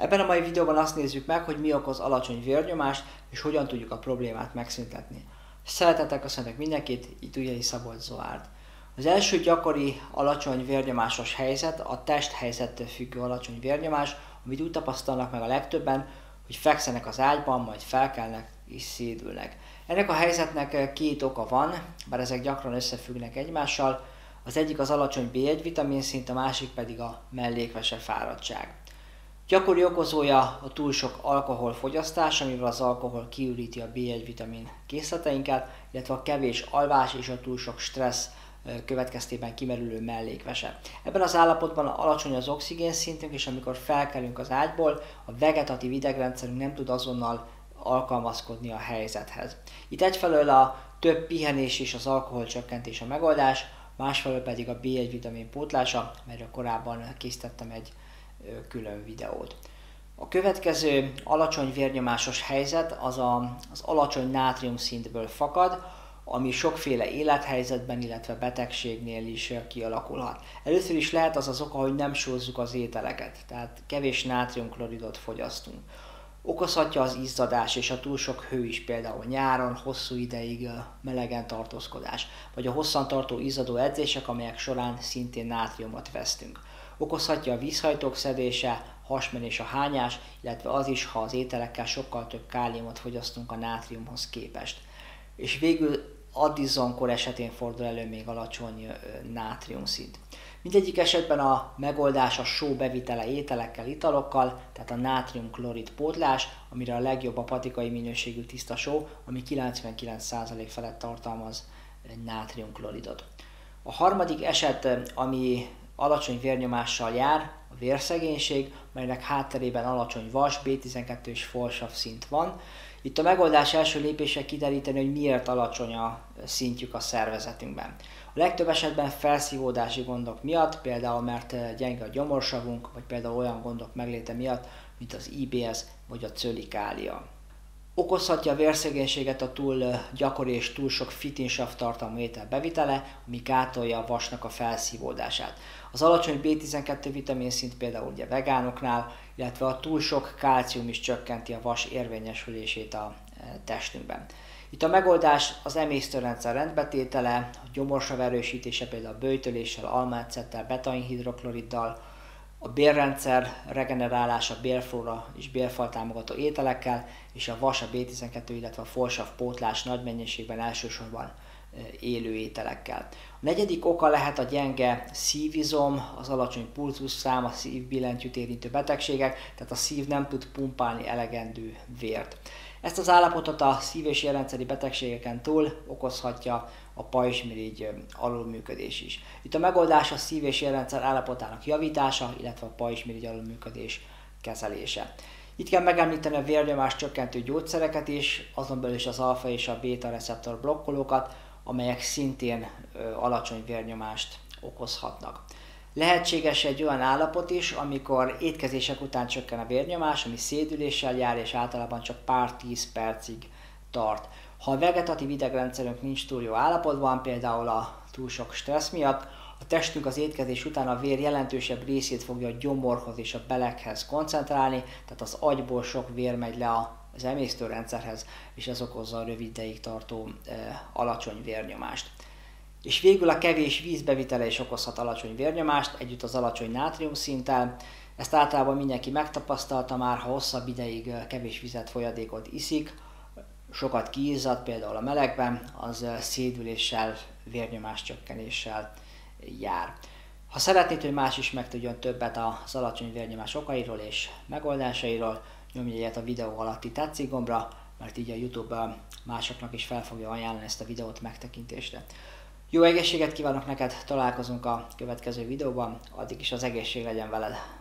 Ebben a mai videóban azt nézzük meg, hogy mi okoz alacsony vérnyomást, és hogyan tudjuk a problémát megszüntetni. Szeretettel köszöntök mindenkit, itt ugye Szabolcs Zoárd. Az első gyakori alacsony vérnyomásos helyzet a testhelyzettől függő alacsony vérnyomás, amit úgy tapasztalnak meg a legtöbben, hogy fekszenek az ágyban, majd felkelnek és szédülnek. Ennek a helyzetnek két oka van, bár ezek gyakran összefüggnek egymással. Az egyik az alacsony B1 vitamin szint, a másik pedig a mellékvese fáradtság. Gyakori okozója a túl sok alkoholfogyasztás, amivel az alkohol kiüríti a B1 vitamin készleteinket, illetve a kevés alvás és a túl sok stressz következtében kimerülő mellékvese. Ebben az állapotban alacsony az oxigén szintünk, és amikor felkelünk az ágyból, a vegetatív idegrendszerünk nem tud azonnal alkalmazkodni a helyzethez. Itt egyfelől a több pihenés és az alkoholcsökkentés a megoldás, másfelől pedig a B1 vitamin pótlása, melyről korábban készítettem egy külön videót. A következő alacsony vérnyomásos helyzet az a, az alacsony nátrium szintből fakad, ami sokféle élethelyzetben, illetve betegségnél is kialakulhat. Először is lehet az az oka, hogy nem sózzuk az ételeket, tehát kevés nátriumkloridot fogyasztunk. Okozhatja az izzadás és a túl sok hő is, például nyáron, hosszú ideig melegen tartózkodás, vagy a hosszantartó izzadó edzések, amelyek során szintén nátriumot vesztünk. Okozhatja a vízhajtók szedése, hasmenés a hányás, illetve az is, ha az ételekkel sokkal több káliumot fogyasztunk a nátriumhoz képest. És végül addizonkor esetén fordul elő még alacsony nátriumszint. Mindegyik esetben a megoldás a só bevitele ételekkel, italokkal, tehát a nátriumklorid pótlás, amire a legjobb a patikai minőségű tiszta só, ami 99% felett tartalmaz nátriumkloridot. A harmadik eset, ami alacsony vérnyomással jár, a vérszegénység, melynek hátterében alacsony vas, B12 és folsav szint van. Itt a megoldás első lépése kideríteni, hogy miért alacsony a szintjük a szervezetünkben. A legtöbb esetben felszívódási gondok miatt, például mert gyenge a gyomorsavunk, vagy például olyan gondok megléte miatt, mint az IBS vagy a cölikália. Okozhatja vérszegénységet a túl gyakori és túl sok fitinsav tartalmú étel bevitele, ami gátolja a vasnak a felszívódását. Az alacsony B12 vitamin szint például ugye vegánoknál, illetve a túl sok kálcium is csökkenti a vas érvényesülését a testünkben. Itt a megoldás az emésztőrendszer rendbetétele, a gyomorsav erősítése például bőjtöléssel, almácettel, betainhidrokloriddal, a bélrendszer regenerálása bélflóra és bélfal támogató ételekkel, és a vas, a B12, illetve a folsav pótlás nagy mennyiségben elsősorban élő ételekkel. A negyedik oka lehet a gyenge szívizom, az alacsony pulzusszám, a szívbillentyűt érintő betegségek, tehát a szív nem tud pumpálni elegendő vért. Ezt az állapotot a szív- és jelrendszeri betegségeken túl okozhatja a pajzsmirigy alulműködés is. Itt a megoldás a szív- és jelrendszer állapotának javítása, illetve a pajzsmirigy alulműködés kezelése. Itt kell megemlíteni a vérnyomás csökkentő gyógyszereket is, azon belül is az alfa és a beta receptor blokkolókat, amelyek szintén alacsony vérnyomást okozhatnak. Lehetséges egy olyan állapot is, amikor étkezések után csökken a vérnyomás, ami szédüléssel jár, és általában csak pár tíz percig tart. Ha a vegetatív idegrendszerünk nincs túl jó állapotban, például a túl sok stressz miatt, a testünk az étkezés után a vér jelentősebb részét fogja a gyomorhoz és a belekhez koncentrálni, tehát az agyból sok vér megy le a az emésztőrendszerhez, és ez okozza a rövid ideig tartó e, alacsony vérnyomást. És végül a kevés vízbevitele is okozhat alacsony vérnyomást, együtt az alacsony nátrium szinttel. Ezt általában mindenki megtapasztalta már, ha hosszabb ideig kevés vizet, folyadékot iszik, sokat kiizzad, például a melegben, az szédüléssel, vérnyomás csökkenéssel jár. Ha szeretnéd, hogy más is megtudjon többet az alacsony vérnyomás okairól és megoldásairól, nyomj egyet a videó alatti tetszik gombra, mert így a YouTube másoknak is fel fogja ajánlani ezt a videót megtekintésre. Jó egészséget kívánok neked, találkozunk a következő videóban, addig is az egészség legyen veled!